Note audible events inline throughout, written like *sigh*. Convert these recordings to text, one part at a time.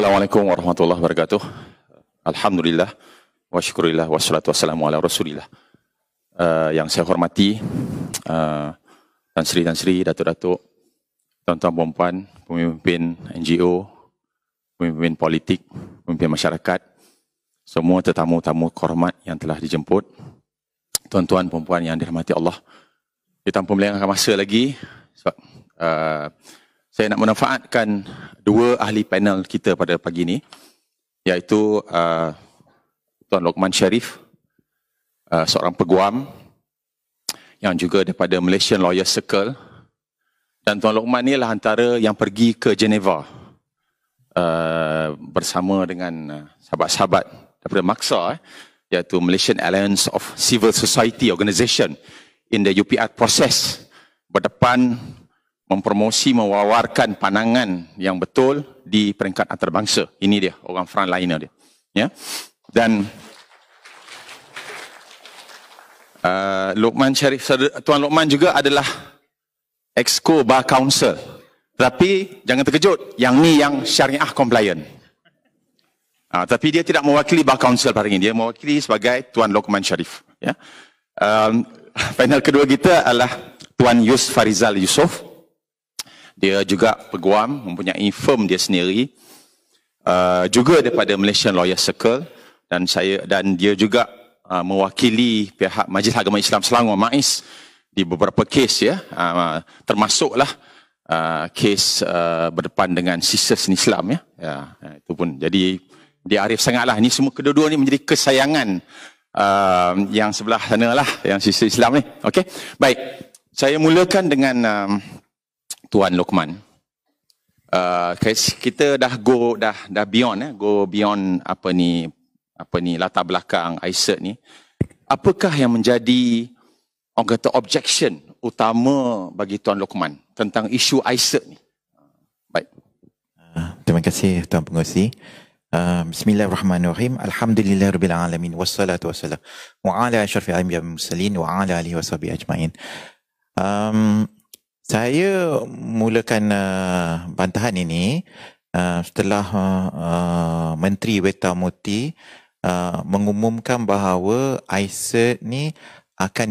Assalamualaikum warahmatullahi wabarakatuh. Alhamdulillah wa syukurillah wa salatu wassalamu ala rasulillah. Uh, yang saya hormati uh, Tan Sri Tan Sri, Datuk-Datuk, tuan-tuan puan-puan, pemimpin NGO, pemimpin politik, pemimpin masyarakat, semua tetamu-tamu kehormat yang telah dijemput, tuan-tuan puan-puan yang dirahmati Allah. Kita tanpa melengahkan masa lagi sebab uh, saya nak memanfaatkan dua ahli panel kita pada pagi ini iaitu uh, Tuan Lokman Sharif uh, seorang peguam yang juga daripada Malaysian Lawyer Circle dan Tuan Lokman ni adalah antara yang pergi ke Geneva uh, bersama dengan uh, sahabat-sahabat daripada Maksa eh, iaitu Malaysian Alliance of Civil Society Organisation in the UPR process berdepan mempromosi, mewawarkan pandangan yang betul di peringkat antarabangsa. Ini dia, orang frontliner dia. Ya? Dan uh, Luqman Sharif, Tuan Luqman juga adalah Exco Bar Council. Tapi jangan terkejut, yang ni yang syariah compliant. Uh, tapi dia tidak mewakili Bar Council hari ini. Dia mewakili sebagai Tuan Luqman Sharif. Ya? Um, *laughs* panel kedua kita adalah Tuan Yus Farizal Yusof. Dia juga peguam, mempunyai firm dia sendiri. Uh, juga daripada Malaysian Lawyer Circle. Dan saya dan dia juga uh, mewakili pihak Majlis Agama Islam Selangor MAIS di beberapa kes ya. Uh, termasuklah uh, kes uh, berdepan dengan sisters Islam ya. ya itu pun. Jadi dia arif sangatlah. Ini semua kedua-dua ni menjadi kesayangan uh, yang sebelah sana lah yang sisters Islam ni. Okey baik. Saya mulakan dengan um, Tuan Lokman. Uh, kita dah go dah dah beyond eh go beyond apa ni apa ni latar belakang ISET ni. Apakah yang menjadi orang kata objection utama bagi Tuan Lokman tentang isu ISET ni? Baik. Uh, terima kasih Tuan Pengurusi. Uh, Bismillahirrahmanirrahim. Alhamdulillahirabbil alamin wassalatu wassalam wa ala asyrafil anbiya'i wal mursalin wa ala alihi washabihi ajmain. Um, saya mulakan uh, bantahan ini uh, setelah uh, uh, Menteri Weta Muti uh, mengumumkan bahawa ISET ni akan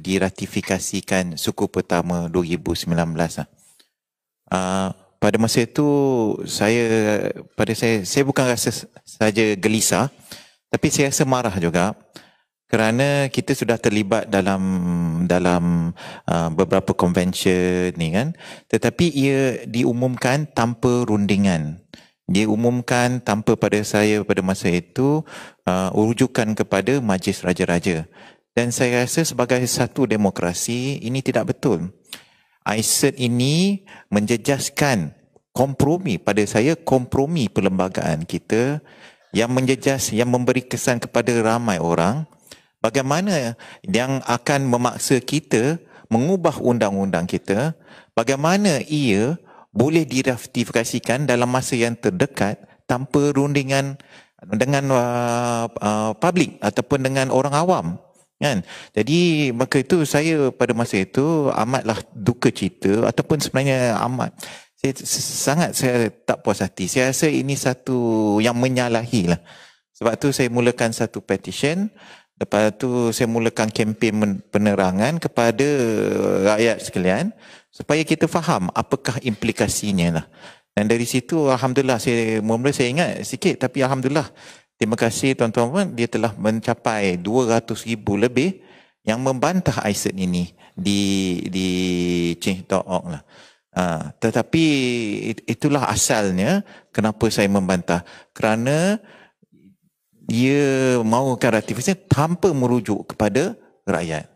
diratifikasikan suku pertama 2019. Uh, pada masa itu saya pada saya saya bukan rasa saja gelisah tapi saya rasa marah juga kerana kita sudah terlibat dalam dalam uh, beberapa convention ni kan tetapi ia diumumkan tanpa rundingan. Dia umumkan tanpa pada saya pada masa itu uh, rujukan kepada majlis raja-raja. Dan saya rasa sebagai satu demokrasi ini tidak betul. ISET ini menjejaskan kompromi pada saya kompromi perlembagaan kita yang menjejas yang memberi kesan kepada ramai orang bagaimana yang akan memaksa kita mengubah undang-undang kita, bagaimana ia boleh diratifikasikan dalam masa yang terdekat tanpa rundingan dengan uh, uh, publik ataupun dengan orang awam? Kan? Jadi maka itu saya pada masa itu amatlah duka cita ataupun sebenarnya amat. Saya sangat saya tak puas hati. Saya rasa ini satu yang menyalahi lah sebab tu saya mulakan satu petition Lepas tu saya mulakan kempen penerangan kepada rakyat sekalian supaya kita faham apakah implikasinya lah. Dan dari situ Alhamdulillah saya mula saya ingat sikit tapi Alhamdulillah terima kasih tuan-tuan dia telah mencapai 200 ribu lebih yang membantah ISET ini di di change.org lah. Ha, tetapi itulah asalnya kenapa saya membantah kerana dia mahukan ratifikasi tanpa merujuk kepada rakyat.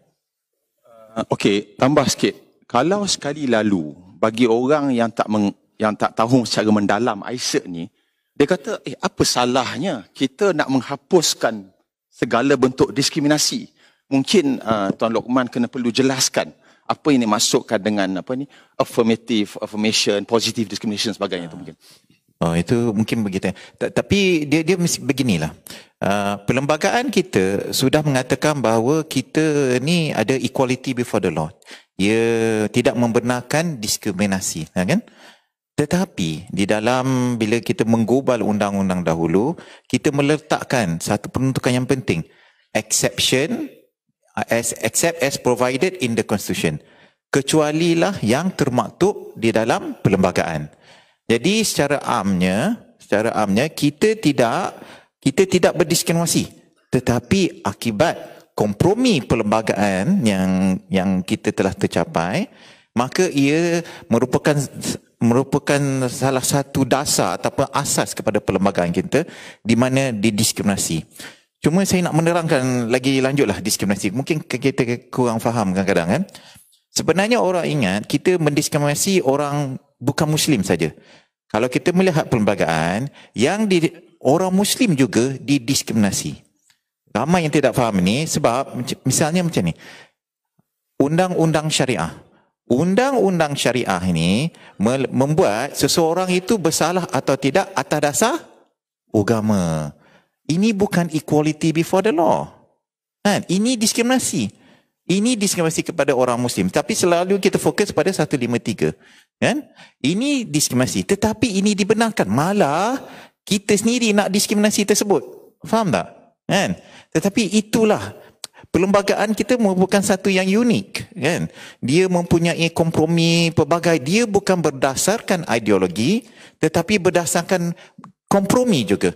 Uh, Okey, tambah sikit. Kalau sekali lalu bagi orang yang tak meng, yang tak tahu secara mendalam ISET ni, dia kata, eh apa salahnya kita nak menghapuskan segala bentuk diskriminasi? Mungkin uh, Tuan Lokman kena perlu jelaskan apa yang dimasukkan dengan apa ni affirmative affirmation, positive discrimination sebagainya uh. tu mungkin. Oh itu mungkin begitu. Tapi dia dia mesti beginilah. Uh, perlembagaan kita sudah mengatakan bahawa kita ni ada equality before the law. Ia tidak membenarkan diskriminasi, ya kan? Tetapi di dalam bila kita menggubal undang-undang dahulu, kita meletakkan satu penuntukan yang penting. Exception as except as provided in the constitution. Kecuali lah yang termaktub di dalam perlembagaan. Jadi secara amnya, secara amnya kita tidak kita tidak berdiskriminasi. Tetapi akibat kompromi perlembagaan yang yang kita telah tercapai, maka ia merupakan merupakan salah satu dasar ataupun asas kepada perlembagaan kita di mana didiskriminasi. Cuma saya nak menerangkan lagi lanjutlah diskriminasi. Mungkin kita kurang faham kadang-kadang kan. Sebenarnya orang ingat kita mendiskriminasi orang bukan muslim saja. Kalau kita melihat perlembagaan yang di, orang muslim juga didiskriminasi. Ramai yang tidak faham ini sebab misalnya macam ni. Undang-undang syariah undang-undang syariah ini membuat seseorang itu bersalah atau tidak atas dasar agama. Ini bukan equality before the law. Kan? Ini diskriminasi. Ini diskriminasi kepada orang muslim. Tapi selalu kita fokus pada 153. Kan? Ini diskriminasi. Tetapi ini dibenarkan. Malah kita sendiri nak diskriminasi tersebut. Faham tak? Kan? Tetapi itulah perlembagaan kita merupakan satu yang unik kan dia mempunyai kompromi pelbagai dia bukan berdasarkan ideologi tetapi berdasarkan kompromi juga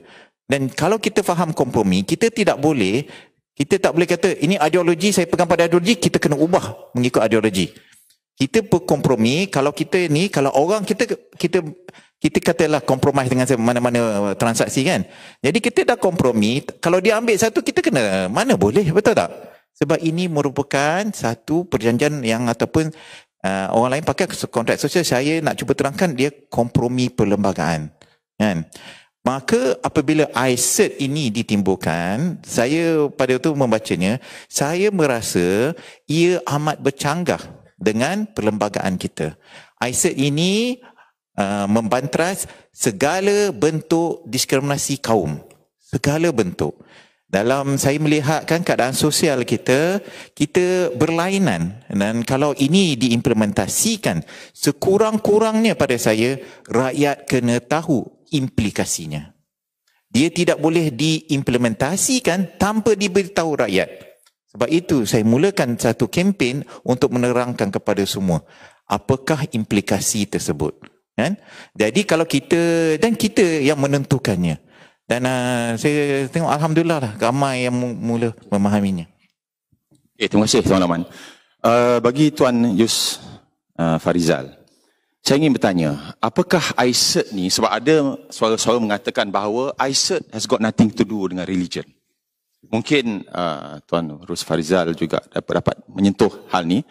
dan kalau kita faham kompromi kita tidak boleh kita tak boleh kata ini ideologi saya pegang pada ideologi kita kena ubah mengikut ideologi kita berkompromi kalau kita ni kalau orang kita kita kita katalah kompromis dengan mana-mana transaksi kan. Jadi kita dah kompromi, kalau dia ambil satu kita kena mana boleh, betul tak? Sebab ini merupakan satu perjanjian yang ataupun uh, orang lain pakai kontrak sosial saya nak cuba terangkan dia kompromi perlembagaan. Kan? Maka apabila ICET ini ditimbulkan, saya pada itu membacanya, saya merasa ia amat bercanggah dengan perlembagaan kita. ICET ini Uh, membantras segala bentuk diskriminasi kaum. Segala bentuk. Dalam saya melihatkan keadaan sosial kita, kita berlainan. Dan kalau ini diimplementasikan, sekurang-kurangnya pada saya, rakyat kena tahu implikasinya. Dia tidak boleh diimplementasikan tanpa diberitahu rakyat. Sebab itu saya mulakan satu kempen untuk menerangkan kepada semua. Apakah implikasi tersebut? kan jadi kalau kita dan kita yang menentukannya dan uh, saya tengok alhamdulillah lah ramai yang mula memahaminya okay, terima kasih tuan Rahman uh, bagi tuan Yus uh, Farizal saya ingin bertanya apakah ICET ni sebab ada suara-suara mengatakan bahawa ICET has got nothing to do dengan religion mungkin uh, tuan Rus Farizal juga dapat dapat menyentuh hal ni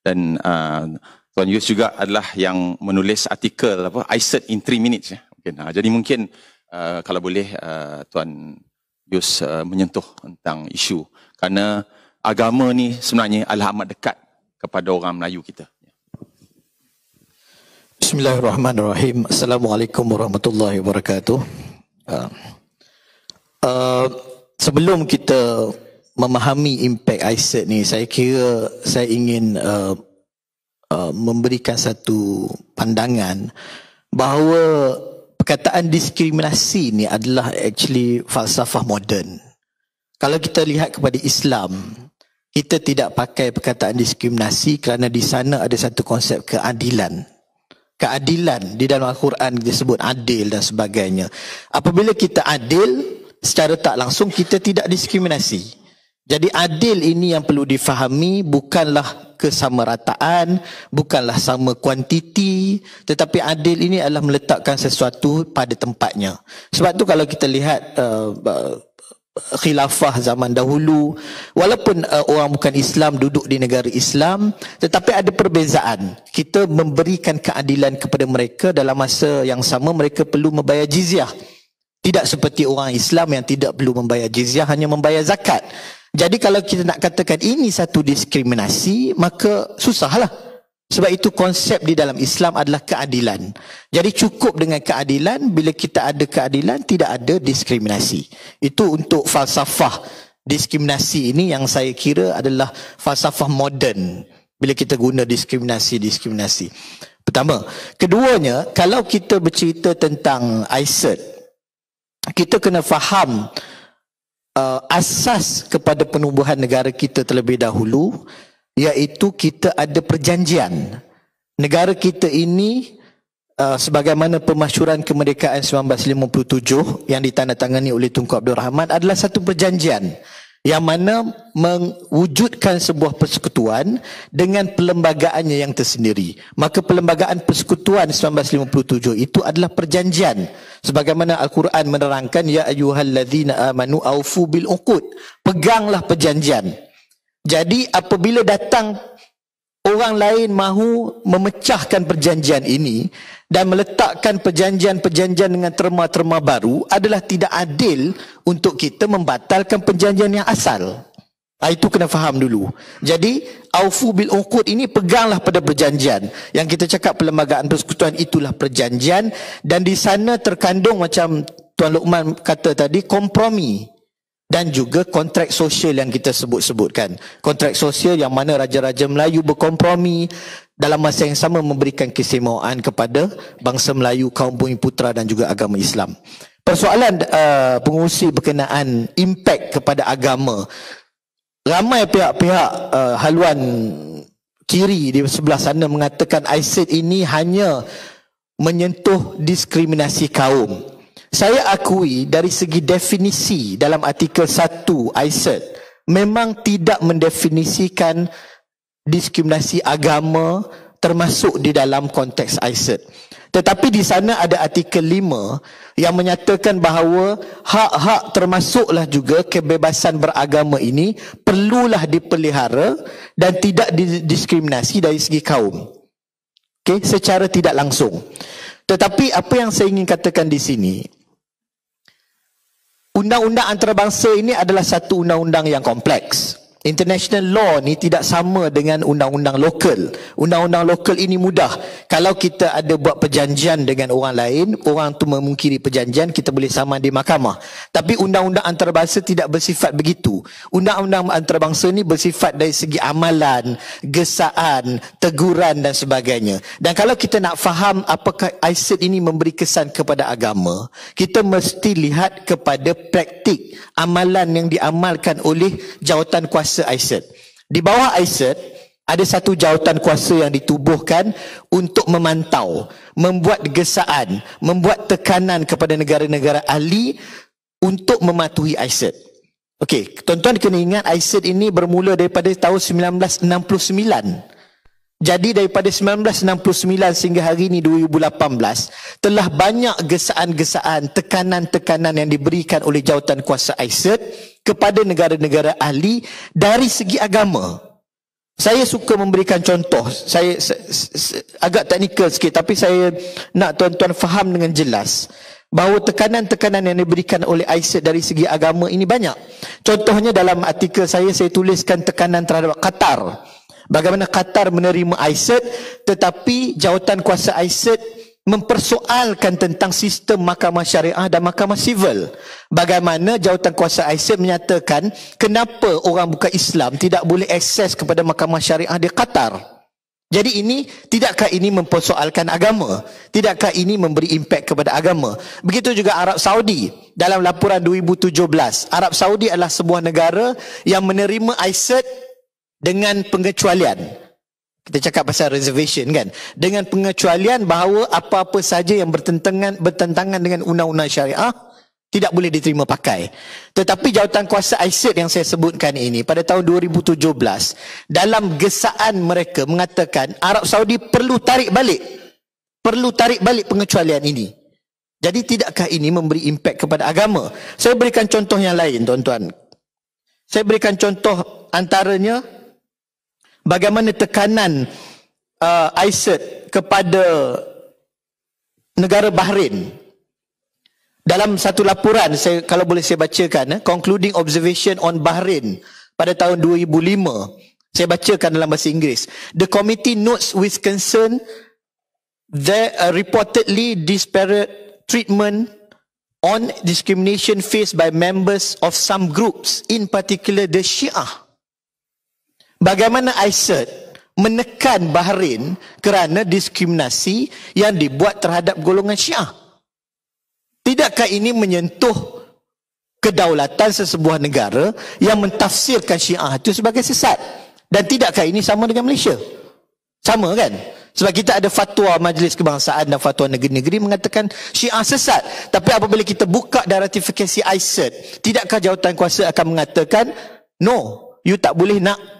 dan uh, Tuan Yus juga adalah yang menulis artikel apa ICET in 3 minutes ya. Mungkin. Ha, jadi mungkin uh, kalau boleh uh, Tuan Yus uh, menyentuh tentang isu kerana agama ni sebenarnya adalah amat dekat kepada orang Melayu kita. Bismillahirrahmanirrahim. Assalamualaikum warahmatullahi wabarakatuh. Uh, uh, sebelum kita memahami impact ICET ni, saya kira saya ingin uh, Uh, memberikan satu pandangan bahawa perkataan diskriminasi ni adalah actually falsafah moden. Kalau kita lihat kepada Islam, kita tidak pakai perkataan diskriminasi kerana di sana ada satu konsep keadilan. Keadilan di dalam Al-Quran disebut adil dan sebagainya. Apabila kita adil, secara tak langsung kita tidak diskriminasi. Jadi adil ini yang perlu difahami bukanlah kesamarataan bukanlah sama kuantiti tetapi adil ini adalah meletakkan sesuatu pada tempatnya. Sebab tu kalau kita lihat uh, uh, khilafah zaman dahulu walaupun uh, orang bukan Islam duduk di negara Islam tetapi ada perbezaan. Kita memberikan keadilan kepada mereka dalam masa yang sama mereka perlu membayar jizyah tidak seperti orang Islam yang tidak perlu membayar jizyah hanya membayar zakat jadi kalau kita nak katakan ini satu diskriminasi, maka susahlah. Sebab itu konsep di dalam Islam adalah keadilan. Jadi cukup dengan keadilan, bila kita ada keadilan, tidak ada diskriminasi. Itu untuk falsafah diskriminasi ini yang saya kira adalah falsafah moden. Bila kita guna diskriminasi-diskriminasi. Pertama. Keduanya, kalau kita bercerita tentang ICET, kita kena faham uh, asas kepada penubuhan negara kita terlebih dahulu iaitu kita ada perjanjian. Negara kita ini uh, sebagaimana pemasyuran kemerdekaan 1957 yang ditandatangani oleh Tunku Abdul Rahman adalah satu perjanjian yang mana mewujudkan sebuah persekutuan dengan perlembagaannya yang tersendiri. Maka perlembagaan persekutuan 1957 itu adalah perjanjian. Sebagaimana Al-Quran menerangkan, Ya ayuhalladzina amanu awfu bil uqud. Peganglah perjanjian. Jadi apabila datang orang lain mahu memecahkan perjanjian ini dan meletakkan perjanjian-perjanjian dengan terma-terma baru adalah tidak adil untuk kita membatalkan perjanjian yang asal. Ha, itu kena faham dulu. Jadi, aufu bil uqud ini peganglah pada perjanjian. Yang kita cakap perlembagaan persekutuan itulah perjanjian dan di sana terkandung macam Tuan Luqman kata tadi kompromi dan juga kontrak sosial yang kita sebut-sebutkan. Kontrak sosial yang mana raja-raja Melayu berkompromi dalam masa yang sama memberikan keistimewaan kepada bangsa Melayu, kaum bumi putra dan juga agama Islam. Persoalan uh, pengurusi berkenaan impak kepada agama. Ramai pihak-pihak uh, haluan kiri di sebelah sana mengatakan ISID ini hanya menyentuh diskriminasi kaum. Saya akui dari segi definisi dalam artikel 1 ISET memang tidak mendefinisikan diskriminasi agama termasuk di dalam konteks ISET. Tetapi di sana ada artikel 5 yang menyatakan bahawa hak-hak termasuklah juga kebebasan beragama ini perlulah dipelihara dan tidak didiskriminasi dari segi kaum. Okay, secara tidak langsung. Tetapi apa yang saya ingin katakan di sini, undang-undang antarabangsa ini adalah satu undang-undang yang kompleks. International law ni tidak sama dengan undang-undang lokal. Undang-undang lokal ini mudah. Kalau kita ada buat perjanjian dengan orang lain, orang tu memungkiri perjanjian, kita boleh sama di mahkamah. Tapi undang-undang antarabangsa tidak bersifat begitu. Undang-undang antarabangsa ni bersifat dari segi amalan, gesaan, teguran dan sebagainya. Dan kalau kita nak faham apakah ISID ini memberi kesan kepada agama, kita mesti lihat kepada praktik amalan yang diamalkan oleh jawatan kuasa ISET. Di bawah ISET, ada satu jawatan kuasa yang ditubuhkan untuk memantau, membuat gesaan, membuat tekanan kepada negara-negara ahli untuk mematuhi ISET. Okey, tuan-tuan kena ingat ISET ini bermula daripada tahun 1969. Jadi daripada 1969 sehingga hari ini 2018 telah banyak gesaan-gesaan, tekanan-tekanan yang diberikan oleh jawatan kuasa ISET kepada negara-negara ahli dari segi agama. Saya suka memberikan contoh. Saya agak teknikal sikit tapi saya nak tuan-tuan faham dengan jelas bahawa tekanan-tekanan yang diberikan oleh ISET dari segi agama ini banyak. Contohnya dalam artikel saya saya tuliskan tekanan terhadap Qatar. Bagaimana Qatar menerima ISET tetapi jawatan kuasa ISET mempersoalkan tentang sistem mahkamah syariah dan mahkamah sivil. Bagaimana jawatan kuasa ISET menyatakan kenapa orang bukan Islam tidak boleh akses kepada mahkamah syariah di Qatar. Jadi ini, tidakkah ini mempersoalkan agama? Tidakkah ini memberi impak kepada agama? Begitu juga Arab Saudi. Dalam laporan 2017, Arab Saudi adalah sebuah negara yang menerima ISET dengan pengecualian. Kita cakap pasal reservation kan. Dengan pengecualian bahawa apa-apa saja yang bertentangan bertentangan dengan undang-undang syariah tidak boleh diterima pakai. Tetapi jawatan kuasa ISID yang saya sebutkan ini pada tahun 2017 dalam gesaan mereka mengatakan Arab Saudi perlu tarik balik. Perlu tarik balik pengecualian ini. Jadi tidakkah ini memberi impak kepada agama? Saya berikan contoh yang lain tuan-tuan. Saya berikan contoh antaranya bagaimana tekanan uh, ISIT kepada negara Bahrain? Dalam satu laporan saya kalau boleh saya bacakan eh, concluding observation on Bahrain pada tahun 2005 saya bacakan dalam bahasa Inggeris. The committee notes with concern there are reportedly disparate treatment on discrimination faced by members of some groups in particular the Shia Bagaimana ISET menekan Bahrain kerana diskriminasi yang dibuat terhadap golongan Syiah. Tidakkah ini menyentuh kedaulatan sesebuah negara yang mentafsirkan Syiah itu sebagai sesat? Dan tidakkah ini sama dengan Malaysia? Sama kan? Sebab kita ada fatwa Majlis Kebangsaan dan fatwa negeri-negeri mengatakan Syiah sesat. Tapi apabila kita buka dan ratifikasi ICET, tidakkah jawatan kuasa akan mengatakan, no, you tak boleh nak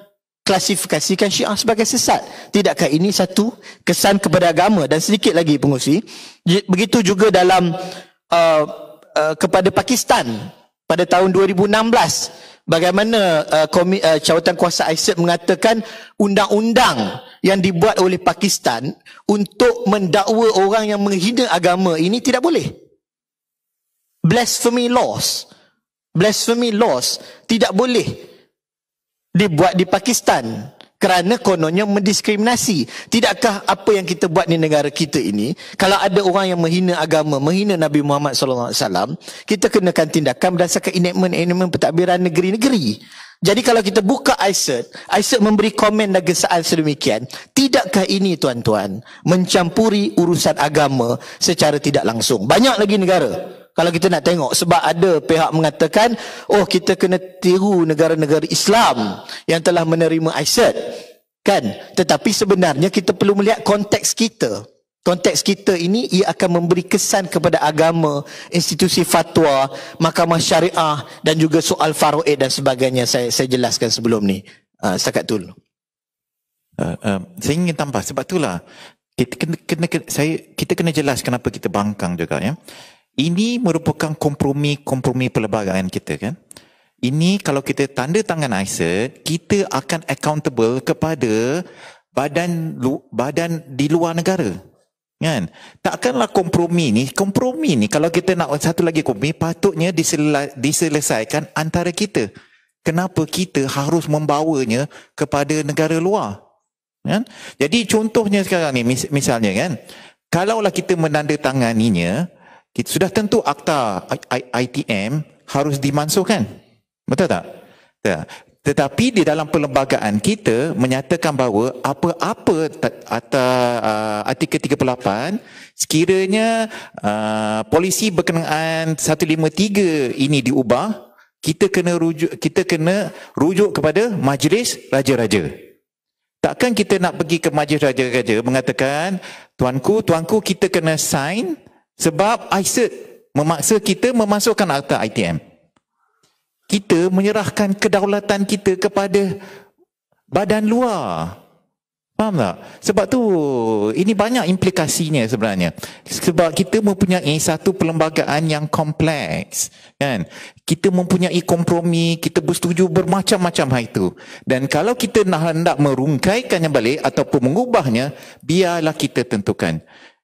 klasifikasikan Syiah sebagai sesat. Tidakkah ini satu kesan kepada agama dan sedikit lagi pengusi. Begitu juga dalam uh, uh, kepada Pakistan pada tahun 2016 bagaimana uh, komi, uh, jawatan kuasa ISIS mengatakan undang-undang yang dibuat oleh Pakistan untuk mendakwa orang yang menghina agama ini tidak boleh. Blasphemy laws. Blasphemy laws tidak boleh dibuat di Pakistan kerana kononnya mendiskriminasi. Tidakkah apa yang kita buat di negara kita ini, kalau ada orang yang menghina agama, menghina Nabi Muhammad SAW, kita kenakan tindakan berdasarkan enactment-enactment pentadbiran negeri-negeri. Jadi kalau kita buka ICET, ICET memberi komen dan gesaan sedemikian, tidakkah ini tuan-tuan mencampuri urusan agama secara tidak langsung? Banyak lagi negara kalau kita nak tengok sebab ada pihak mengatakan oh kita kena tiru negara-negara Islam yang telah menerima ISAT kan? Tetapi sebenarnya kita perlu melihat konteks kita. Konteks kita ini ia akan memberi kesan kepada agama institusi fatwa mahkamah syariah dan juga soal faroid dan sebagainya. Saya saya jelaskan sebelum ni. Uh, setakat tu. Uh, uh, saya ingin tambah. Sebab itulah kita kena, kena, kena saya kita kena jelas kenapa kita bangkang juga ya ini merupakan kompromi-kompromi perlembagaan kita kan. Ini kalau kita tanda tangan ISA, kita akan accountable kepada badan badan di luar negara. Kan? Takkanlah kompromi ni, kompromi ni kalau kita nak satu lagi kompromi patutnya diselesaikan antara kita. Kenapa kita harus membawanya kepada negara luar? Kan? Jadi contohnya sekarang ni misalnya kan, kalaulah kita menandatanganinya, sudah tentu akta ITM harus dimansuhkan. Betul tak? tak? Tetapi di dalam perlembagaan kita menyatakan bahawa apa-apa atas uh, artikel 38 sekiranya uh, polisi berkenaan 153 ini diubah kita kena rujuk kita kena rujuk kepada majlis raja-raja. Takkan kita nak pergi ke majlis raja-raja mengatakan tuanku tuanku kita kena sign sebab ICET memaksa kita memasukkan akta ITM. Kita menyerahkan kedaulatan kita kepada badan luar. Faham tak? Sebab tu ini banyak implikasinya sebenarnya. Sebab kita mempunyai satu perlembagaan yang kompleks. Kan? Kita mempunyai kompromi, kita bersetuju bermacam-macam hal itu. Dan kalau kita nak hendak merungkaikannya balik ataupun mengubahnya, biarlah kita tentukan.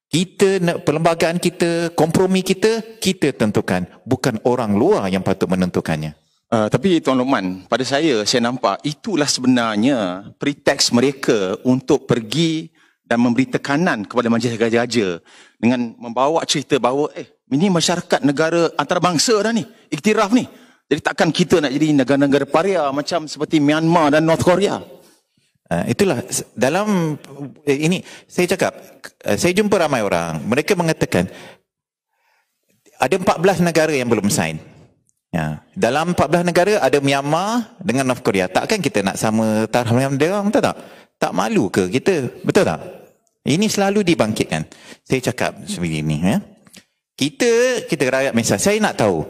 Kita nak perlembagaan kita, kompromi kita, kita tentukan. Bukan orang luar yang patut menentukannya. Uh, tapi Tuan Lokman, pada saya, saya nampak itulah sebenarnya pretext mereka untuk pergi dan memberi tekanan kepada majlis raja-raja dengan membawa cerita bahawa eh ini masyarakat negara antarabangsa dah ni, iktiraf ni. Jadi takkan kita nak jadi negara-negara paria macam seperti Myanmar dan North Korea. Uh, itulah dalam eh, ini saya cakap uh, saya jumpa ramai orang mereka mengatakan ada 14 negara yang belum sign. Ya, dalam 14 negara ada Myanmar dengan North Korea. Takkan kita nak sama taraf dengan orang betul tak? Tak malu ke kita? Betul tak? Ini selalu dibangkitkan. Saya cakap seperti ini ya. Kita kita rakyat misal saya nak tahu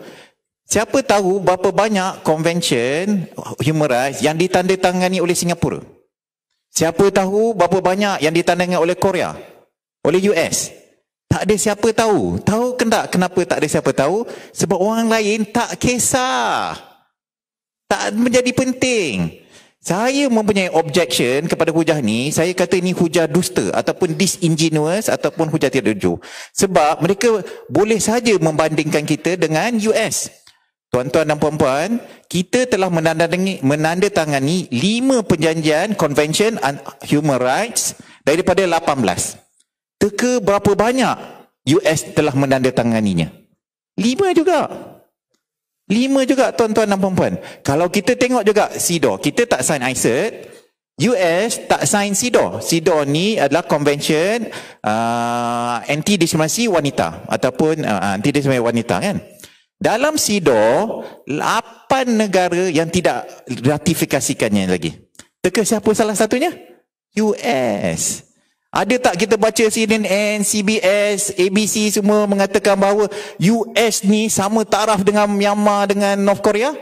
siapa tahu berapa banyak convention human rights yang ditandatangani oleh Singapura? Siapa tahu berapa banyak yang ditandangkan oleh Korea? Oleh US? Tak ada siapa tahu. Tahu ke tak kenapa tak ada siapa tahu? Sebab orang lain tak kisah. Tak menjadi penting. Saya mempunyai objection kepada hujah ni. Saya kata ini hujah dusta ataupun disingenuous ataupun hujah tidak jujur. Sebab mereka boleh saja membandingkan kita dengan US. Tuan-tuan dan puan-puan, kita telah menandatangani, menandatangani lima perjanjian Convention on Human Rights daripada 18. Teka berapa banyak US telah menandatanganinya? Lima juga. Lima juga tuan-tuan dan puan-puan. Kalau kita tengok juga SIDO, kita tak sign ICET, US tak sign SIDO. SIDO ni adalah convention uh, anti diskriminasi wanita ataupun uh, anti diskriminasi wanita kan. Dalam SIDO, 8 negara yang tidak ratifikasikannya lagi. Teka siapa salah satunya? US. Ada tak kita baca CNN, CBS, ABC semua mengatakan bahawa US ni sama taraf dengan Myanmar dengan North Korea?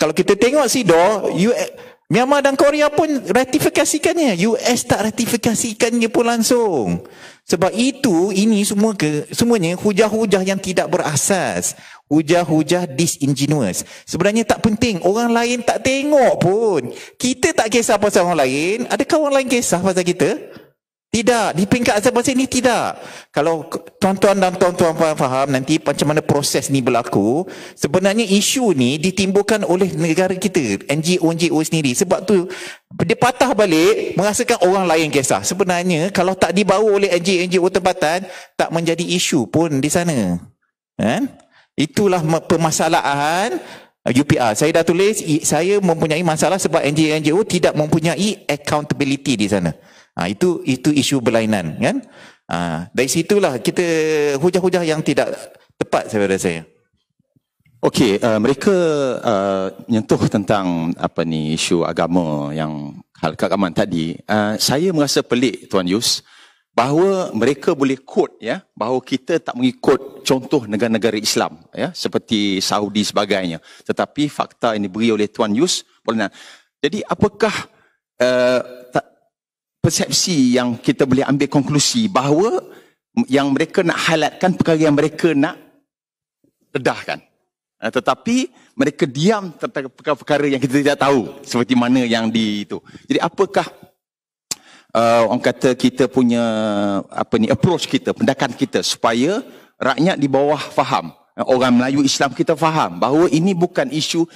Kalau kita tengok SIDO, US, Myanmar dan Korea pun ratifikasikannya. US tak ratifikasikannya pun langsung. Sebab itu, ini semua ke, semuanya hujah-hujah yang tidak berasas. Hujah-hujah disingenuous. Sebenarnya tak penting. Orang lain tak tengok pun. Kita tak kisah pasal orang lain. Adakah orang lain kisah pasal kita? Tidak, di peringkat asal-asal ini tidak. Kalau tuan-tuan dan tuan-tuan faham nanti macam mana proses ni berlaku, sebenarnya isu ni ditimbulkan oleh negara kita, NGO-NGO sendiri. Sebab tu dia patah balik merasakan orang lain kisah. Sebenarnya kalau tak dibawa oleh NGO-NGO tempatan, tak menjadi isu pun di sana. Kan? Itulah permasalahan UPR. Saya dah tulis, saya mempunyai masalah sebab NGO-NGO tidak mempunyai accountability di sana. Ha, itu itu isu berlainan kan. Ha, dari situlah kita hujah-hujah yang tidak tepat saya rasa. Okey, uh, mereka uh, menyentuh tentang apa ni isu agama yang hal keagamaan tadi. Uh, saya merasa pelik Tuan Yus bahawa mereka boleh quote ya bahawa kita tak mengikut contoh negara-negara Islam ya seperti Saudi sebagainya. Tetapi fakta ini diberi oleh Tuan Yus Jadi apakah uh, persepsi yang kita boleh ambil konklusi bahawa yang mereka nak highlightkan perkara yang mereka nak redahkan. Uh, tetapi mereka diam tentang perkara-perkara yang kita tidak tahu seperti mana yang di itu. Jadi apakah uh, orang kata kita punya apa ni approach kita, pendakan kita supaya rakyat di bawah faham, orang Melayu Islam kita faham bahawa ini bukan isu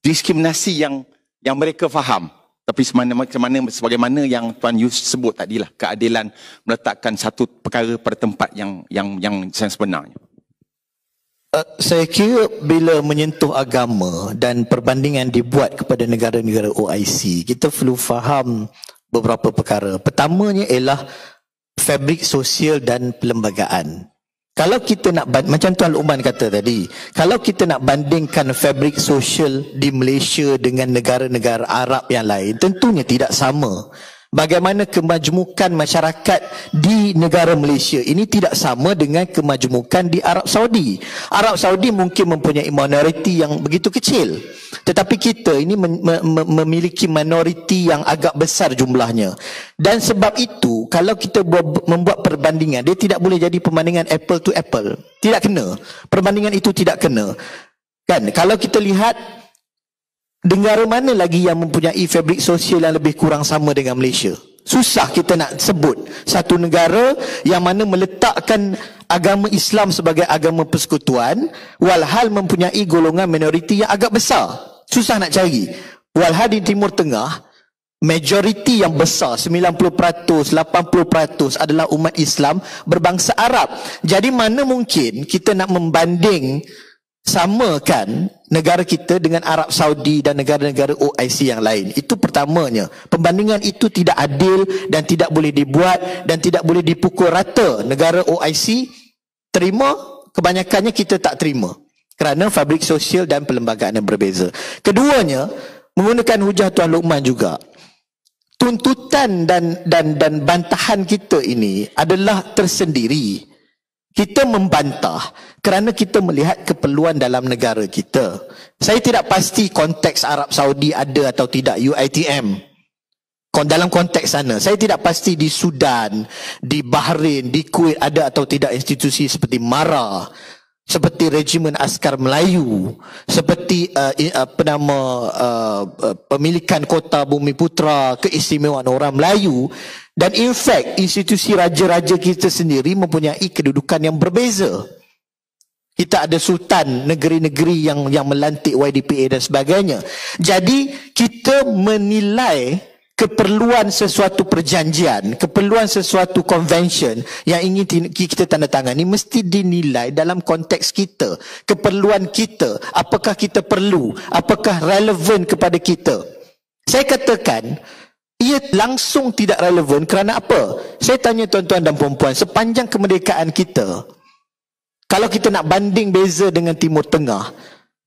diskriminasi yang yang mereka faham tapi semana, macam mana, sebagaimana yang Tuan Yus sebut tadi lah, keadilan meletakkan satu perkara pada tempat yang yang yang sebenarnya. Uh, saya kira bila menyentuh agama dan perbandingan dibuat kepada negara-negara OIC, kita perlu faham beberapa perkara. Pertamanya ialah fabrik sosial dan perlembagaan. Kalau kita nak macam Tuan Luqman kata tadi, kalau kita nak bandingkan fabrik sosial di Malaysia dengan negara-negara Arab yang lain, tentunya tidak sama bagaimana kemajmukan masyarakat di negara Malaysia ini tidak sama dengan kemajmukan di Arab Saudi. Arab Saudi mungkin mempunyai minoriti yang begitu kecil. Tetapi kita ini memiliki minoriti yang agak besar jumlahnya. Dan sebab itu, kalau kita membuat perbandingan, dia tidak boleh jadi perbandingan apple to apple. Tidak kena. Perbandingan itu tidak kena. Kan? Kalau kita lihat negara mana lagi yang mempunyai fabrik sosial yang lebih kurang sama dengan Malaysia? Susah kita nak sebut satu negara yang mana meletakkan agama Islam sebagai agama persekutuan walhal mempunyai golongan minoriti yang agak besar. Susah nak cari. Walhal di Timur Tengah majoriti yang besar 90% 80% adalah umat Islam berbangsa Arab. Jadi mana mungkin kita nak membanding samakan negara kita dengan Arab Saudi dan negara-negara OIC yang lain. Itu pertamanya. Pembandingan itu tidak adil dan tidak boleh dibuat dan tidak boleh dipukul rata. Negara OIC terima, kebanyakannya kita tak terima. Kerana fabrik sosial dan perlembagaan yang berbeza. Keduanya, menggunakan hujah Tuan Luqman juga. Tuntutan dan dan dan bantahan kita ini adalah tersendiri. Kita membantah kerana kita melihat keperluan dalam negara kita. Saya tidak pasti konteks Arab Saudi ada atau tidak UITM. Dalam konteks sana, saya tidak pasti di Sudan, di Bahrain, di Kuwait ada atau tidak institusi seperti MARA, seperti regimen askar Melayu, seperti uh, apa nama uh, pemilikan kota Bumi Putra, keistimewaan orang Melayu dan in fact, institusi raja-raja kita sendiri mempunyai kedudukan yang berbeza. Kita ada sultan negeri-negeri yang yang melantik YDPA dan sebagainya. Jadi, kita menilai keperluan sesuatu perjanjian, keperluan sesuatu convention yang ingin kita tanda tangan mesti dinilai dalam konteks kita. Keperluan kita, apakah kita perlu, apakah relevan kepada kita. Saya katakan, ia langsung tidak relevan kerana apa? Saya tanya tuan-tuan dan puan-puan, sepanjang kemerdekaan kita, kalau kita nak banding beza dengan Timur Tengah,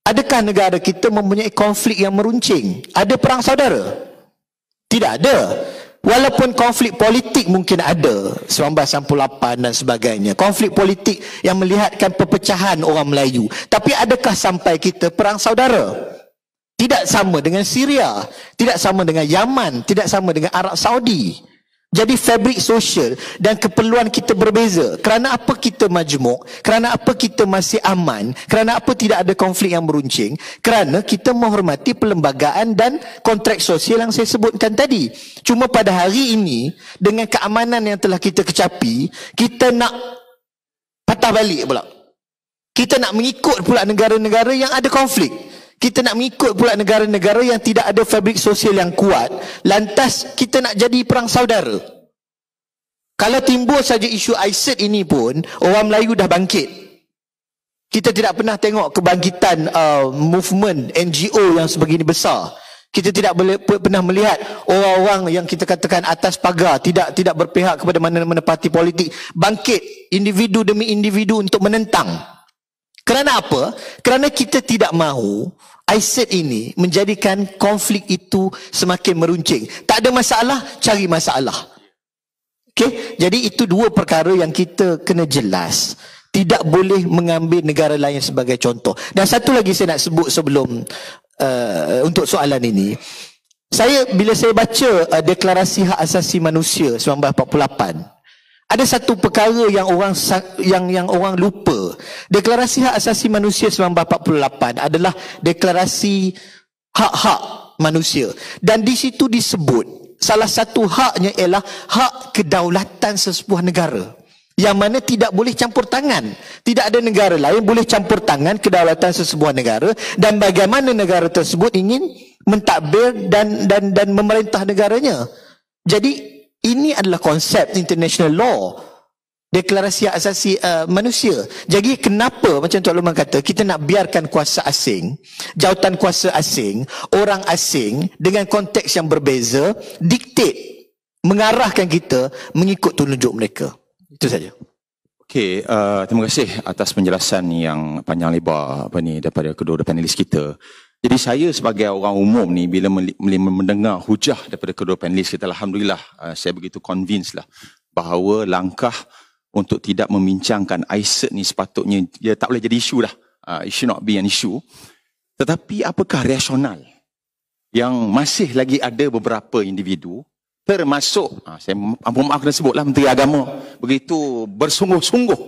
adakah negara kita mempunyai konflik yang meruncing? Ada perang saudara? Tidak ada. Walaupun konflik politik mungkin ada. 1998 dan sebagainya. Konflik politik yang melihatkan perpecahan orang Melayu. Tapi adakah sampai kita perang saudara? Tidak sama dengan Syria. Tidak sama dengan Yaman. Tidak sama dengan Arab Saudi jadi fabrik sosial dan keperluan kita berbeza. Kerana apa kita majmuk? Kerana apa kita masih aman? Kerana apa tidak ada konflik yang meruncing? Kerana kita menghormati perlembagaan dan kontrak sosial yang saya sebutkan tadi. Cuma pada hari ini, dengan keamanan yang telah kita kecapi, kita nak patah balik pula. Kita nak mengikut pula negara-negara yang ada konflik kita nak mengikut pula negara-negara yang tidak ada fabrik sosial yang kuat. Lantas kita nak jadi perang saudara. Kalau timbul saja isu ISIS ini pun orang Melayu dah bangkit. Kita tidak pernah tengok kebangkitan uh, movement NGO yang sebegini besar. Kita tidak boleh pernah melihat orang-orang yang kita katakan atas pagar tidak tidak berpihak kepada mana-mana parti politik bangkit individu demi individu untuk menentang kerana apa? Kerana kita tidak mahu ISIS ini menjadikan konflik itu semakin meruncing. Tak ada masalah, cari masalah. Okay? Jadi itu dua perkara yang kita kena jelas. Tidak boleh mengambil negara lain sebagai contoh. Dan satu lagi saya nak sebut sebelum uh, untuk soalan ini. Saya bila saya baca uh, deklarasi hak asasi manusia 1948 ada satu perkara yang orang yang yang orang lupa. Deklarasi Hak Asasi Manusia 1948 adalah deklarasi hak-hak manusia dan di situ disebut salah satu haknya ialah hak kedaulatan sesebuah negara yang mana tidak boleh campur tangan. Tidak ada negara lain boleh campur tangan kedaulatan sesebuah negara dan bagaimana negara tersebut ingin mentadbir dan dan dan memerintah negaranya. Jadi ini adalah konsep international law. Deklarasi asasi uh, manusia. Jadi kenapa macam Tuan Luman kata kita nak biarkan kuasa asing, jawatan kuasa asing, orang asing dengan konteks yang berbeza diktat mengarahkan kita mengikut tunjuk mereka. Itu saja. Okey, uh, terima kasih atas penjelasan yang panjang lebar apa ni daripada kedua-dua panelis kita. Jadi saya sebagai orang umum ni bila mendengar hujah daripada kedua panelis kita Alhamdulillah uh, saya begitu convinced lah bahawa langkah untuk tidak membincangkan ISIS ni sepatutnya dia tak boleh jadi isu dah. Uh, it should not be an issue. Tetapi apakah rasional yang masih lagi ada beberapa individu termasuk uh, saya ampun maaf kena sebutlah Menteri Agama begitu bersungguh-sungguh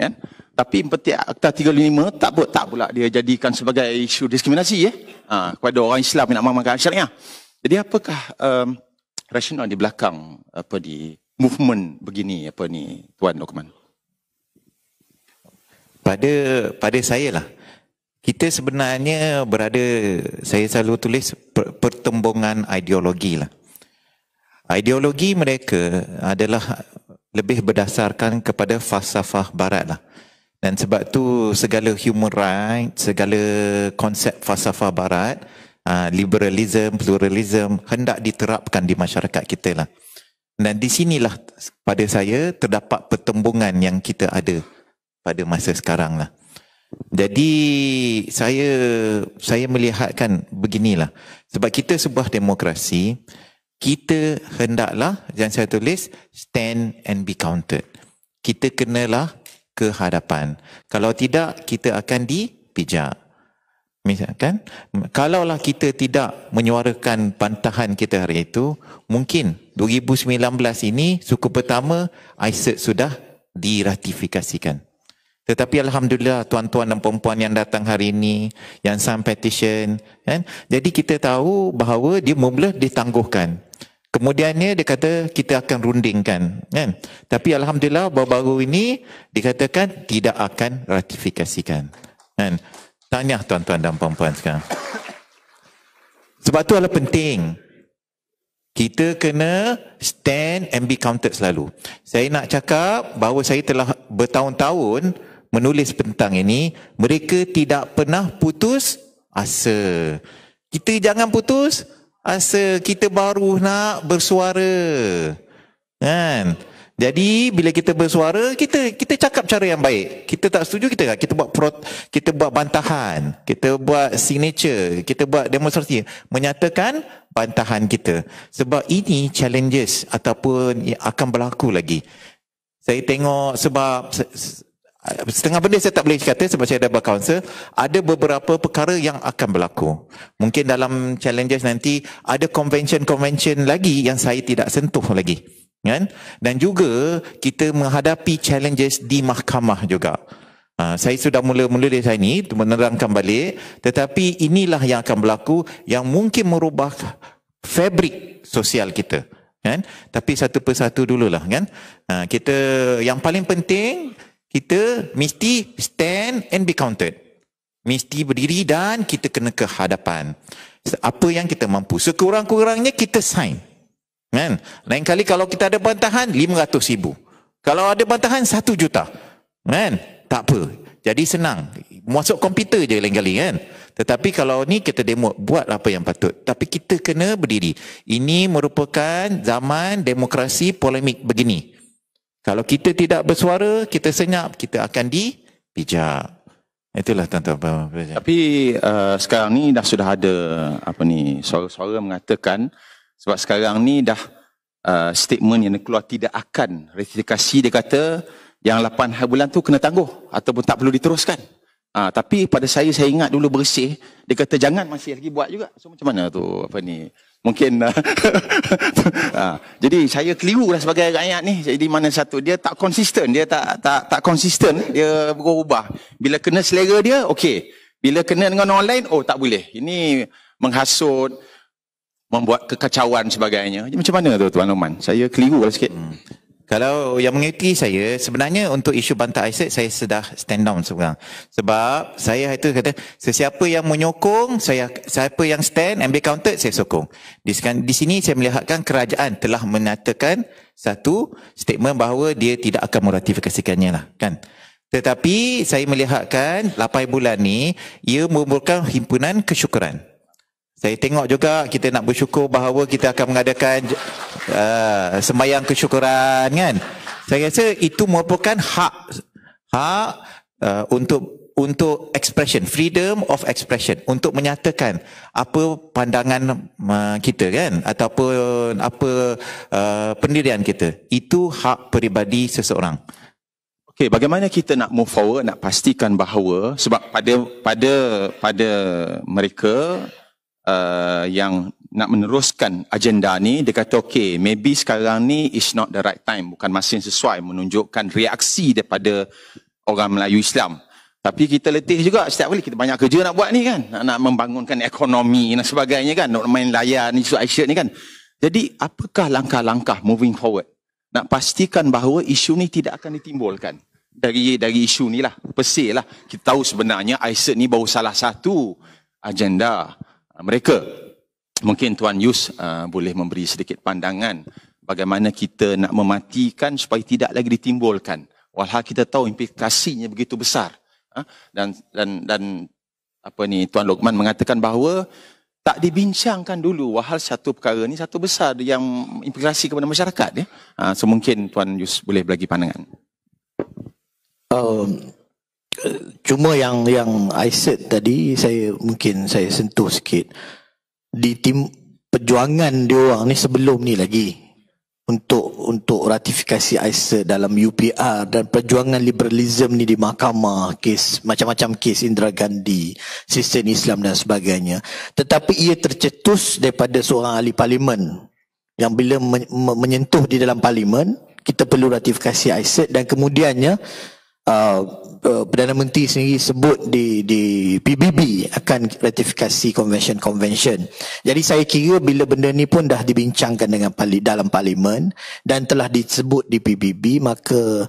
kan? Tapi peti Akta 35 tak tak pula dia jadikan sebagai isu diskriminasi ya. Ha, kepada orang Islam yang nak mengamalkan syariah. Jadi apakah um, rasional di belakang apa di movement begini apa ni tuan Lokman? Pada pada saya lah. Kita sebenarnya berada saya selalu tulis pertembungan ideologi lah. Ideologi mereka adalah lebih berdasarkan kepada falsafah barat lah. Dan sebab tu segala human right, segala konsep falsafah barat, uh, liberalism, pluralism hendak diterapkan di masyarakat kita lah. Dan di sinilah pada saya terdapat pertembungan yang kita ada pada masa sekarang lah. Jadi saya saya melihatkan beginilah. Sebab kita sebuah demokrasi, kita hendaklah yang saya tulis stand and be counted. Kita kenalah ke hadapan. Kalau tidak, kita akan dipijak. Misalkan, kalaulah kita tidak menyuarakan pantahan kita hari itu, mungkin 2019 ini suku pertama ISIS sudah diratifikasikan. Tetapi Alhamdulillah tuan-tuan dan perempuan yang datang hari ini, yang sign petition, kan? jadi kita tahu bahawa dia mula ditangguhkan. Kemudiannya dia kata kita akan rundingkan kan. Tapi alhamdulillah baru-baru ini dikatakan tidak akan ratifikasikan. Kan. Tanya tuan-tuan dan puan-puan sekarang. Sebab tu adalah penting. Kita kena stand and be counted selalu. Saya nak cakap bahawa saya telah bertahun-tahun menulis tentang ini. Mereka tidak pernah putus asa. Kita jangan putus asa kita baru nak bersuara. Kan? Jadi bila kita bersuara, kita kita cakap cara yang baik. Kita tak setuju kita kita buat prot, kita buat bantahan, kita buat signature, kita buat demonstrasi menyatakan bantahan kita. Sebab ini challenges ataupun akan berlaku lagi. Saya tengok sebab setengah benda saya tak boleh kata sebab saya ada berkaunser ada beberapa perkara yang akan berlaku. Mungkin dalam challenges nanti ada convention-convention lagi yang saya tidak sentuh lagi kan? Dan juga kita menghadapi challenges di mahkamah juga. Uh, saya sudah mula-mula dari saya ni menerangkan balik. Tetapi inilah yang akan berlaku yang mungkin merubah fabrik sosial kita kan? Tapi satu persatu dululah kan? Uh, kita yang paling penting kita mesti stand and be counted mesti berdiri dan kita kena ke hadapan apa yang kita mampu sekurang-kurangnya kita sign Kan? Lain kali kalau kita ada bantahan 500 ribu. Kalau ada bantahan 1 juta. Kan? Tak apa. Jadi senang. Masuk komputer je lain kali kan. Tetapi kalau ni kita demo buat apa yang patut. Tapi kita kena berdiri. Ini merupakan zaman demokrasi polemik begini. Kalau kita tidak bersuara, kita senyap, kita akan dipijak. Itulah tuan-tuan. Tapi uh, sekarang ni dah sudah ada apa ni suara-suara mengatakan sebab sekarang ni dah uh, statement yang keluar tidak akan ratifikasi dia kata yang 8 hari bulan tu kena tangguh ataupun tak perlu diteruskan. Uh, tapi pada saya saya ingat dulu bersih dia kata jangan masih lagi buat juga. So macam mana tu apa ni? Mungkin uh, *laughs* jadi saya keliru lah sebagai rakyat ni. Jadi mana satu dia tak konsisten, dia tak tak tak konsisten, dia berubah. Bila kena selera dia okey. Bila kena dengan orang lain oh tak boleh. Ini menghasut membuat kekacauan sebagainya. Macam mana tu Tuan Loman? Saya keliru lah sikit. Hmm. Kalau yang mengikuti saya, sebenarnya untuk isu bantah ISIS, saya sudah stand down sekarang. Sebab saya itu kata, sesiapa yang menyokong, saya siapa yang stand and be counted, saya sokong. Di, di sini saya melihatkan kerajaan telah menyatakan satu statement bahawa dia tidak akan meratifikasikannya lah. Kan? Tetapi saya melihatkan 8 bulan ni, ia merupakan himpunan kesyukuran. Saya tengok juga kita nak bersyukur bahawa kita akan mengadakan uh, sembahyang kesyukuran kan. Saya rasa itu merupakan hak hak uh, untuk untuk expression, freedom of expression untuk menyatakan apa pandangan uh, kita kan ataupun apa uh, pendirian kita. Itu hak peribadi seseorang. Okey, bagaimana kita nak move forward nak pastikan bahawa sebab pada pada pada mereka uh, yang nak meneruskan agenda ni dia kata okay maybe sekarang ni is not the right time. Bukan masa yang sesuai menunjukkan reaksi daripada orang Melayu Islam. Tapi kita letih juga setiap kali kita banyak kerja nak buat ni kan nak, nak membangunkan ekonomi dan sebagainya kan nak main layar ni isu Aisyah ni kan. Jadi apakah langkah-langkah moving forward nak pastikan bahawa isu ni tidak akan ditimbulkan? Dari dari isu ni lah pesih lah. Kita tahu sebenarnya Aisyah ni baru salah satu agenda mereka. Mungkin Tuan Yus uh, boleh memberi sedikit pandangan bagaimana kita nak mematikan supaya tidak lagi ditimbulkan. Walhal kita tahu implikasinya begitu besar. Uh, dan dan dan apa ni Tuan Lokman mengatakan bahawa tak dibincangkan dulu wahal satu perkara ni satu besar yang implikasi kepada masyarakat ya. Uh, so mungkin Tuan Yus boleh bagi pandangan. Um, cuma yang yang I said tadi saya mungkin saya sentuh sikit. Di tim perjuangan dia orang ni sebelum ni lagi. Untuk untuk ratifikasi ISA dalam UPR dan perjuangan liberalism ni di mahkamah kes macam-macam kes Indira Gandhi sistem Islam dan sebagainya. Tetapi ia tercetus daripada seorang ahli parlimen yang bila menyentuh di dalam parlimen kita perlu ratifikasi ISA dan kemudiannya uh, uh, Perdana Menteri sendiri sebut di di PBB akan ratifikasi convention. Jadi saya kira bila benda ni pun dah dibincangkan dengan pali, dalam parlimen dan telah disebut di PBB maka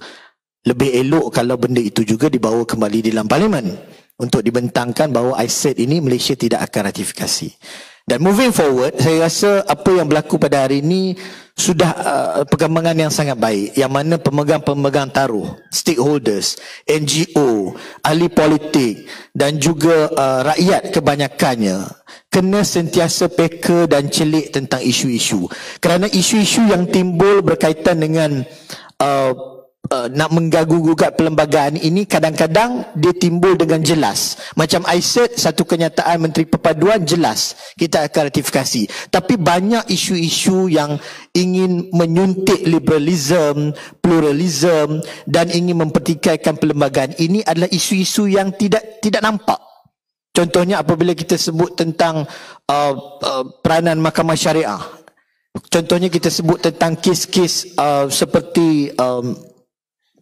lebih elok kalau benda itu juga dibawa kembali di dalam parlimen untuk dibentangkan bahawa I said ini Malaysia tidak akan ratifikasi. Dan moving forward, saya rasa apa yang berlaku pada hari ini sudah uh, perkembangan yang sangat baik yang mana pemegang-pemegang taruh stakeholders NGO ahli politik dan juga uh, rakyat kebanyakannya kena sentiasa peka dan celik tentang isu-isu. Kerana isu-isu yang timbul berkaitan dengan uh, uh, nak menggagu-gugat perlembagaan ini kadang-kadang dia timbul dengan jelas. Macam ISET satu kenyataan Menteri Perpaduan jelas kita akan ratifikasi. Tapi banyak isu-isu yang ingin menyuntik liberalism, pluralism dan ingin mempertikaikan perlembagaan ini adalah isu-isu yang tidak tidak nampak. Contohnya apabila kita sebut tentang uh, uh, peranan mahkamah syariah. Contohnya kita sebut tentang kes-kes uh, seperti um,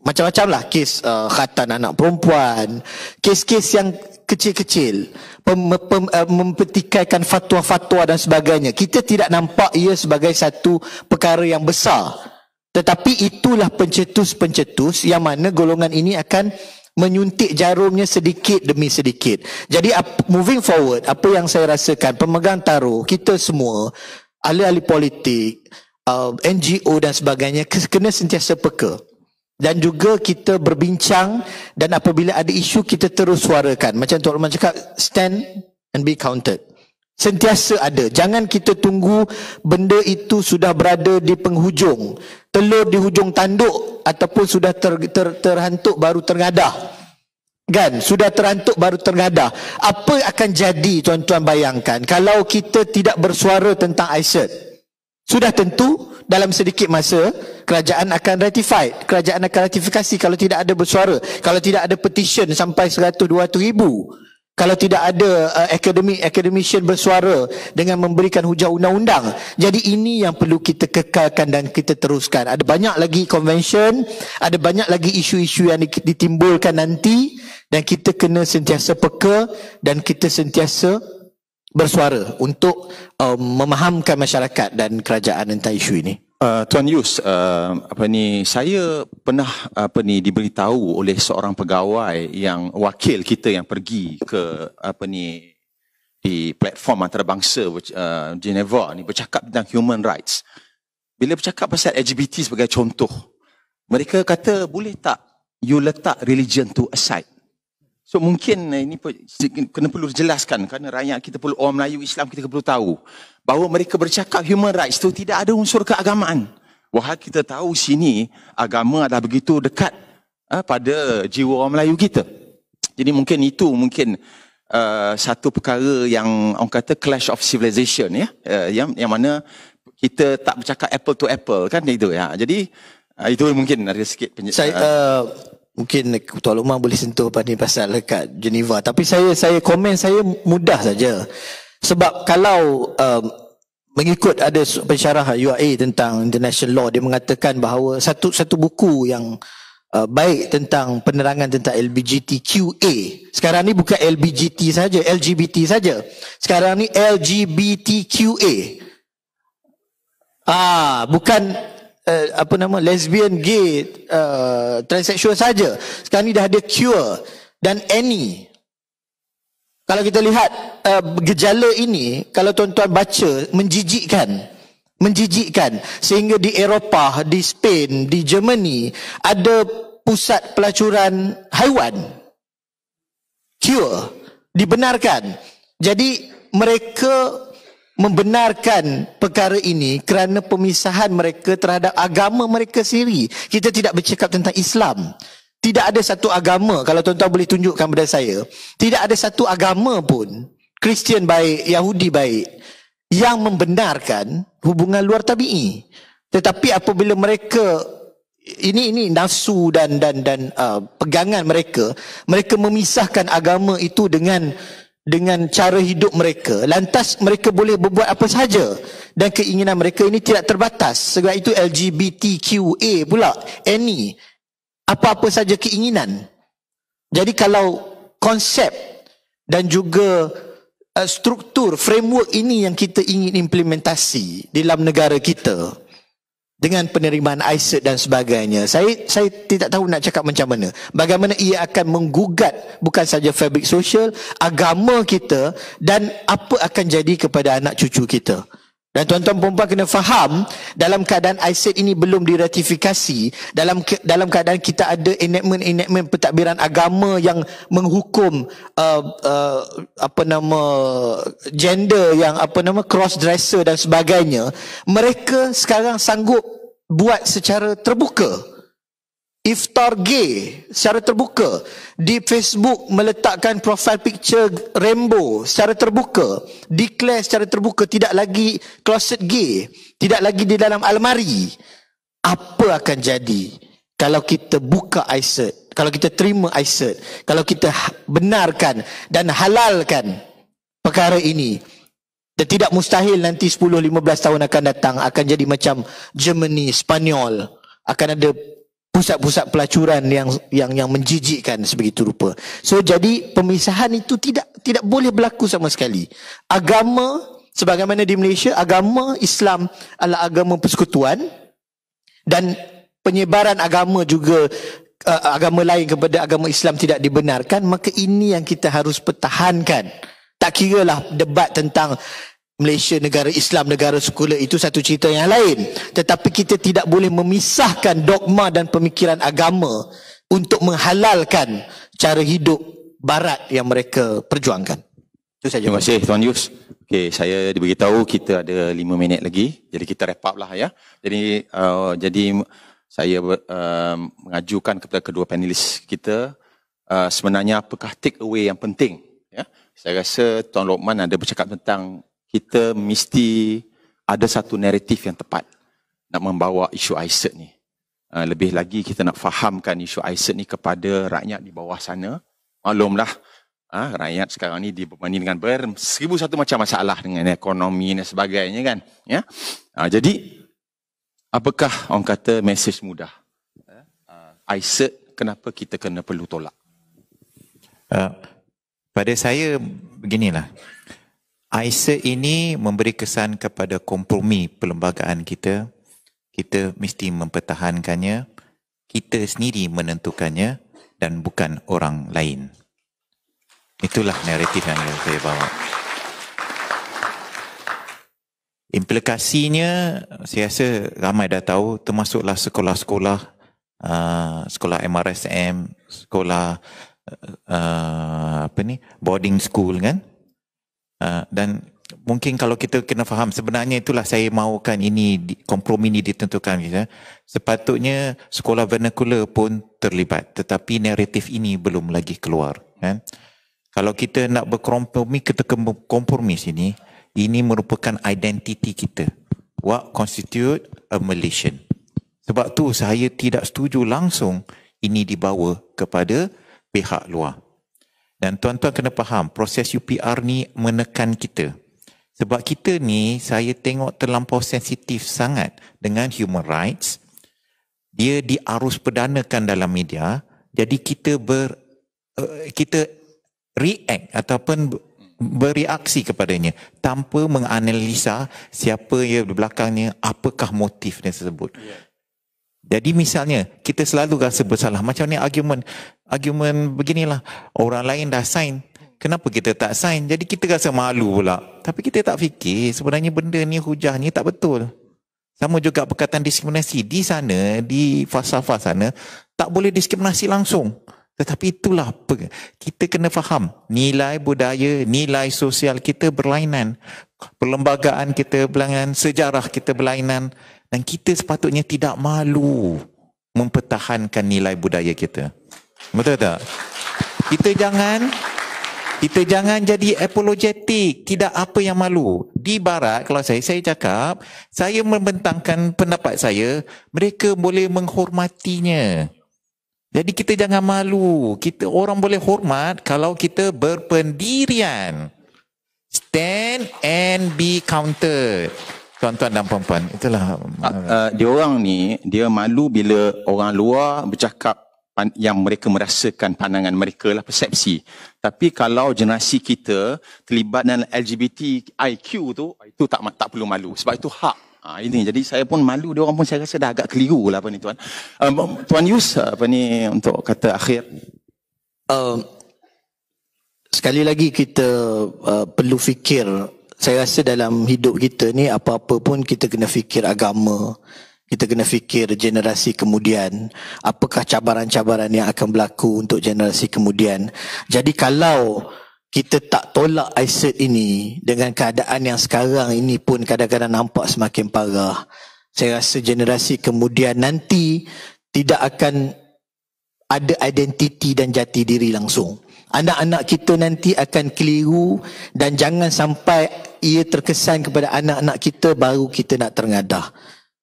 macam-macam lah kes uh, khatan anak perempuan, kes-kes yang kecil-kecil, pem, pem, uh, mempertikaikan fatwa-fatwa dan sebagainya. Kita tidak nampak ia sebagai satu perkara yang besar. Tetapi itulah pencetus-pencetus yang mana golongan ini akan menyuntik jarumnya sedikit demi sedikit. Jadi moving forward, apa yang saya rasakan, pemegang taruh, kita semua, ahli-ahli politik, uh, NGO dan sebagainya, kena sentiasa peka dan juga kita berbincang dan apabila ada isu kita terus suarakan. Macam Tuan Rahman cakap stand and be counted. Sentiasa ada. Jangan kita tunggu benda itu sudah berada di penghujung. Telur di hujung tanduk ataupun sudah ter, ter, terhantuk baru tergadah. Kan? Sudah terhantuk baru tergadah. Apa akan jadi tuan-tuan bayangkan? Kalau kita tidak bersuara tentang ISET sudah tentu dalam sedikit masa kerajaan akan ratify kerajaan akan ratifikasi kalau tidak ada bersuara. Kalau tidak ada petition sampai 100 200 ribu. Kalau tidak ada uh, akademik academician bersuara dengan memberikan hujah undang-undang. Jadi ini yang perlu kita kekalkan dan kita teruskan. Ada banyak lagi convention ada banyak lagi isu-isu yang ditimbulkan nanti dan kita kena sentiasa peka dan kita sentiasa bersuara untuk um, memahamkan masyarakat dan kerajaan tentang isu ini Uh, Tuan Yus, uh, apa ni saya pernah apa ni diberitahu oleh seorang pegawai yang wakil kita yang pergi ke apa ni di platform antarabangsa uh, Geneva ni bercakap tentang human rights. Bila bercakap pasal LGBT sebagai contoh, mereka kata boleh tak you letak religion to aside. So mungkin eh, ini kena perlu dijelaskan kerana rakyat kita perlu orang Melayu Islam kita perlu tahu bahawa mereka bercakap human rights itu tidak ada unsur keagamaan. Wahai kita tahu sini agama adalah begitu dekat uh, pada jiwa orang Melayu kita. Jadi mungkin itu mungkin uh, satu perkara yang orang kata clash of civilization ya uh, yang yang mana kita tak bercakap apple to apple kan itu ya. Jadi uh, itu mungkin ada sikit penjelasan. Saya uh, mungkin Ketua Luqman boleh sentuh pada pasal dekat Geneva. Tapi saya saya komen saya mudah saja. Sebab kalau um, mengikut ada pensyarah UAE tentang international law dia mengatakan bahawa satu satu buku yang uh, baik tentang penerangan tentang LGBTQA sekarang ni bukan LGBT saja LGBT saja. Sekarang ni LGBTQA ah bukan uh, apa nama lesbian, gay, uh, transexual saja. Sekarang ni dah ada cure dan any. Kalau kita lihat uh, gejala ini, kalau tuan-tuan baca menjijikkan. Menjijikkan sehingga di Eropah, di Spain, di Germany ada pusat pelacuran haiwan. Cure dibenarkan. Jadi mereka membenarkan perkara ini kerana pemisahan mereka terhadap agama mereka sendiri. Kita tidak bercakap tentang Islam. Tidak ada satu agama, kalau tuan-tuan boleh tunjukkan kepada saya, tidak ada satu agama pun, Kristian baik, Yahudi baik, yang membenarkan hubungan luar tabi'i. Tetapi apabila mereka ini ini nafsu dan dan dan uh, pegangan mereka, mereka memisahkan agama itu dengan dengan cara hidup mereka. Lantas mereka boleh berbuat apa sahaja. Dan keinginan mereka ini tidak terbatas. Sebab itu LGBTQA pula. Any apa-apa saja keinginan. Jadi kalau konsep dan juga uh, struktur framework ini yang kita ingin implementasi dalam negara kita dengan penerimaan ISET dan sebagainya. Saya saya tidak tahu nak cakap macam mana. Bagaimana ia akan menggugat bukan saja fabrik sosial, agama kita dan apa akan jadi kepada anak cucu kita. Dan tuan-tuan perempuan kena faham dalam keadaan ISET ini belum diratifikasi, dalam ke, dalam keadaan kita ada enactment-enactment pentadbiran agama yang menghukum uh, uh, apa nama gender yang apa nama cross dresser dan sebagainya, mereka sekarang sanggup buat secara terbuka iftar gay secara terbuka. Di Facebook meletakkan profile picture rainbow secara terbuka. Declare secara terbuka. Tidak lagi closet gay tidak lagi di dalam almari. Apa akan jadi kalau kita buka ISET kalau kita terima ISET kalau kita ha- benarkan dan halalkan perkara ini? Dan tidak mustahil nanti 10-15 tahun akan datang akan jadi macam Germany, Spanyol. Akan ada pusat-pusat pelacuran yang yang yang menjijikkan sebegitu rupa. So jadi pemisahan itu tidak tidak boleh berlaku sama sekali. Agama sebagaimana di Malaysia agama Islam adalah agama persekutuan dan penyebaran agama juga uh, agama lain kepada agama Islam tidak dibenarkan maka ini yang kita harus pertahankan. Tak kiralah debat tentang Malaysia negara Islam, negara sekular itu satu cerita yang lain. Tetapi kita tidak boleh memisahkan dogma dan pemikiran agama untuk menghalalkan cara hidup barat yang mereka perjuangkan. Itu saja. Terima kasih Tuan Yus. Okey, saya diberitahu kita ada lima minit lagi. Jadi kita wrap up lah ya. Jadi uh, jadi saya uh, mengajukan kepada kedua panelis kita uh, sebenarnya apakah take away yang penting ya. Saya rasa Tuan Lokman ada bercakap tentang kita mesti ada satu naratif yang tepat nak membawa isu ISET ni. Uh, lebih lagi kita nak fahamkan isu ISET ni kepada rakyat di bawah sana. Maklumlah uh, rakyat sekarang ni dibebani dengan ber seribu satu macam masalah dengan ekonomi dan sebagainya kan. Ya. Uh, jadi apakah orang kata mesej mudah? ISET kenapa kita kena perlu tolak? Uh, pada saya beginilah. ISA ini memberi kesan kepada kompromi perlembagaan kita. Kita mesti mempertahankannya. Kita sendiri menentukannya dan bukan orang lain. Itulah naratif yang saya bawa. Implikasinya, saya rasa ramai dah tahu, termasuklah sekolah-sekolah, uh, sekolah MRSM, sekolah uh, apa ni, boarding school kan, Uh, dan mungkin kalau kita kena faham sebenarnya itulah saya mahukan ini kompromi ini ditentukan ya. sepatutnya sekolah vernacular pun terlibat tetapi naratif ini belum lagi keluar kan. Kalau kita nak berkompromi kita kompromi sini ini merupakan identiti kita. What constitute a Malaysian sebab tu saya tidak setuju langsung ini dibawa kepada pihak luar dan tuan-tuan kena faham, proses UPR ni menekan kita. Sebab kita ni, saya tengok terlampau sensitif sangat dengan human rights. Dia diarus perdanakan dalam media. Jadi kita ber uh, kita react ataupun bereaksi kepadanya tanpa menganalisa siapa yang di belakangnya, apakah motif dia tersebut. Yeah. Jadi misalnya kita selalu rasa bersalah. Macam ni argument argument beginilah. Orang lain dah sign kenapa kita tak sign? Jadi kita rasa malu pula. Tapi kita tak fikir sebenarnya benda ni hujah ni tak betul. Sama juga perkataan diskriminasi di sana di falsafah sana tak boleh diskriminasi langsung. Tetapi itulah kita kena faham nilai budaya nilai sosial kita berlainan. Perlembagaan kita berlainan sejarah kita berlainan dan kita sepatutnya tidak malu mempertahankan nilai budaya kita. Betul tak? Kita jangan kita jangan jadi apologetik, tidak apa yang malu. Di barat kalau saya saya cakap, saya membentangkan pendapat saya, mereka boleh menghormatinya. Jadi kita jangan malu. Kita orang boleh hormat kalau kita berpendirian. Stand and be counted tuan-tuan dan puan-puan itulah uh, uh, dia orang ni dia malu bila orang luar bercakap yang mereka merasakan pandangan mereka lah persepsi. Tapi kalau generasi kita terlibat dalam LGBT IQ tu itu tak tak perlu malu. Sebab itu hak. Ha, ini. Jadi saya pun malu. Dia orang pun saya rasa dah agak keliru lah apa ni tuan. Um, tuan Yus apa ni untuk kata akhir. Uh, sekali lagi kita uh, perlu fikir saya rasa dalam hidup kita ni apa-apa pun kita kena fikir agama, kita kena fikir generasi kemudian, apakah cabaran-cabaran yang akan berlaku untuk generasi kemudian. Jadi kalau kita tak tolak ISIT ini dengan keadaan yang sekarang ini pun kadang-kadang nampak semakin parah. Saya rasa generasi kemudian nanti tidak akan ada identiti dan jati diri langsung. Anak-anak kita nanti akan keliru dan jangan sampai ia terkesan kepada anak-anak kita baru kita nak terengadah.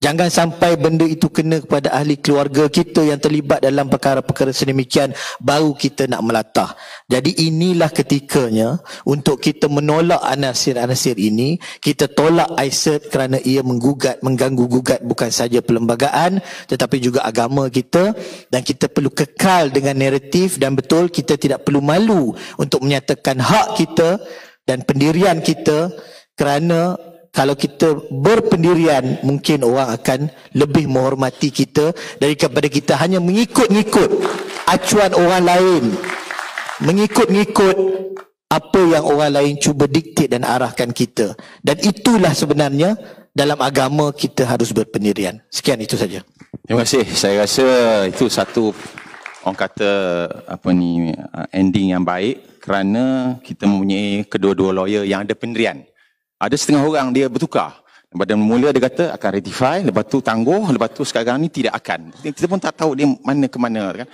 Jangan sampai benda itu kena kepada ahli keluarga kita yang terlibat dalam perkara-perkara sedemikian baru kita nak melatah. Jadi inilah ketikanya untuk kita menolak anasir-anasir ini, kita tolak ISIT kerana ia menggugat, mengganggu gugat bukan saja perlembagaan tetapi juga agama kita dan kita perlu kekal dengan naratif dan betul kita tidak perlu malu untuk menyatakan hak kita dan pendirian kita kerana kalau kita berpendirian mungkin orang akan lebih menghormati kita daripada kita hanya mengikut-ngikut acuan orang lain. Mengikut-ngikut apa yang orang lain cuba diktit dan arahkan kita. Dan itulah sebenarnya dalam agama kita harus berpendirian. Sekian itu saja. Terima kasih. Saya rasa itu satu orang kata apa ni ending yang baik kerana kita mempunyai kedua-dua lawyer yang ada pendirian ada setengah orang dia bertukar. Pada mula dia kata akan rectify, lepas tu tangguh, lepas tu sekarang ni tidak akan. Kita pun tak tahu dia mana ke mana kan.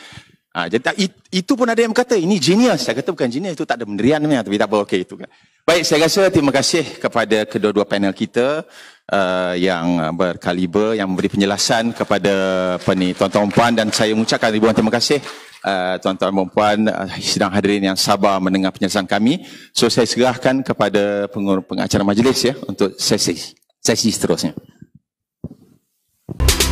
Ha, jadi tak, itu pun ada yang berkata ini genius. Saya kata bukan genius itu tak ada pendirian namanya tapi tak apa okey itu kan. Baik, saya rasa terima kasih kepada kedua-dua panel kita uh, yang berkaliber yang memberi penjelasan kepada apa ni tuan-tuan puan dan saya mengucapkan ribuan terima kasih Eh, tuan-tuan dan puan uh, eh, sidang hadirin yang sabar mendengar penjelasan kami. So saya serahkan kepada pengacara majlis ya untuk sesi sesi seterusnya. Thank you.